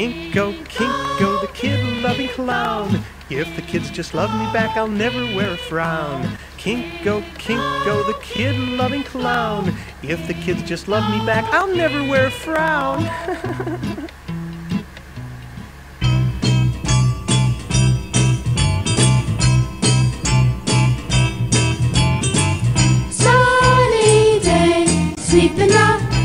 Kinko, Kinko, the kid-loving clown. If the kids just love me back, I'll never wear a frown. Kinko, Kinko, the kid-loving clown. If the kids just love me back, I'll never wear a frown. Sunny day, sweeping the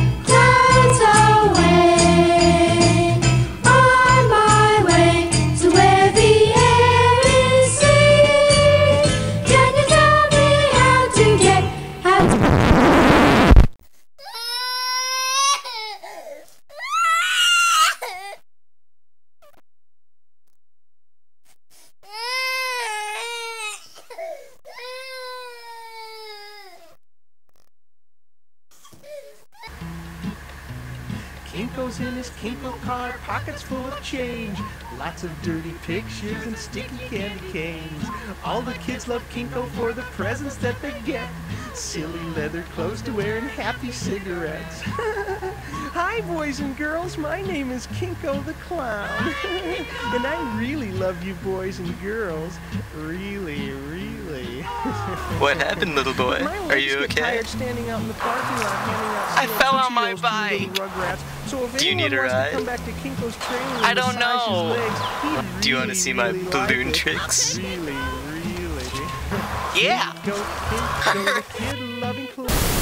Kinko's in his Kinko car, pockets full of change. Lots of dirty pictures and sticky candy canes. All the kids love Kinko for the presents that they get. Silly leather clothes to wear and happy cigarettes. Hi, boys and girls. My name is Kinko the Clown. and I really love you, boys and girls. Really, really. What happened, little boy? Are you okay? tired standing out in the parking lot out I fell on my Rolls to you little bike. Rugrats. So if Do you need a ride? come back to Kinko's trailer I don't know. Legs, he'd Do you wanna see my really like balloon it. tricks? Really, really. Yeah. Kinko, Kinko,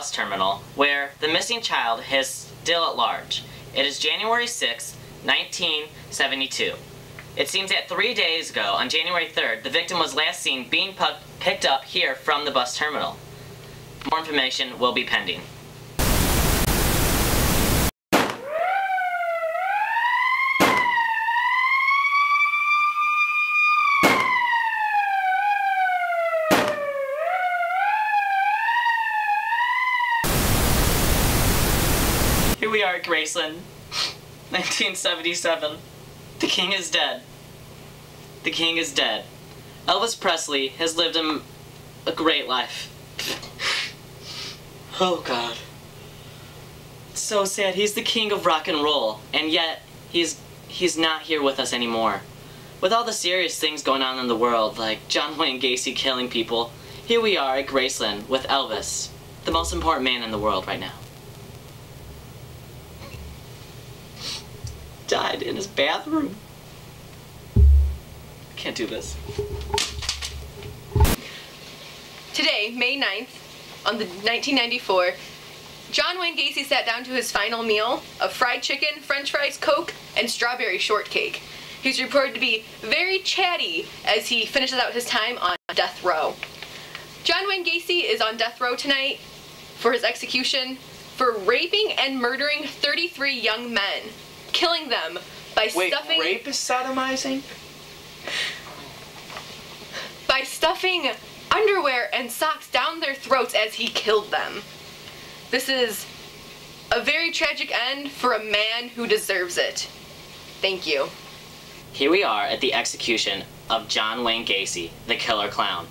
bus terminal where the missing child is still at large. It is January 6, 1972. It seems that three days ago, on January 3rd, the victim was last seen being picked up here from the bus terminal. More information will be pending. We are Graceland, 1977. The king is dead. The king is dead. Elvis Presley has lived a, a great life. oh god. It's so sad. He's the king of rock and roll, and yet he's he's not here with us anymore. With all the serious things going on in the world, like John Wayne Gacy killing people, here we are at Graceland with Elvis, the most important man in the world right now. Died in his bathroom. Can't do this. Today, May 9th, on the 1994, John Wayne Gacy sat down to his final meal of fried chicken, french fries, coke, and strawberry shortcake. He's reported to be very chatty as he finishes out his time on death row. John Wayne Gacy is on death row tonight for his execution for raping and murdering 33 young men, killing them by Wait, stuffing rape is sodomizing? by stuffing underwear and socks down their throats as he killed them. This is a very tragic end for a man who deserves it. Thank you. Here we are at the execution of John Wayne Gacy, the killer clown.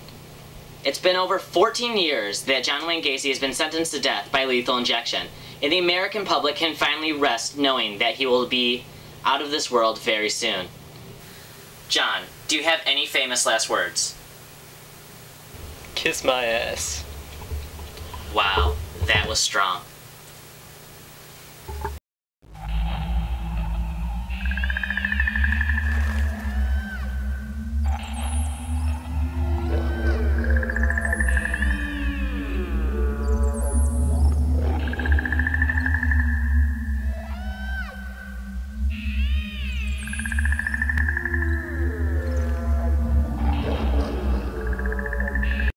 It's been over 14 years that John Wayne Gacy has been sentenced to death by lethal injection, and the American public can finally rest knowing that he will be out of this world very soon. John, do you have any famous last words? Kiss my ass. Wow, that was strong.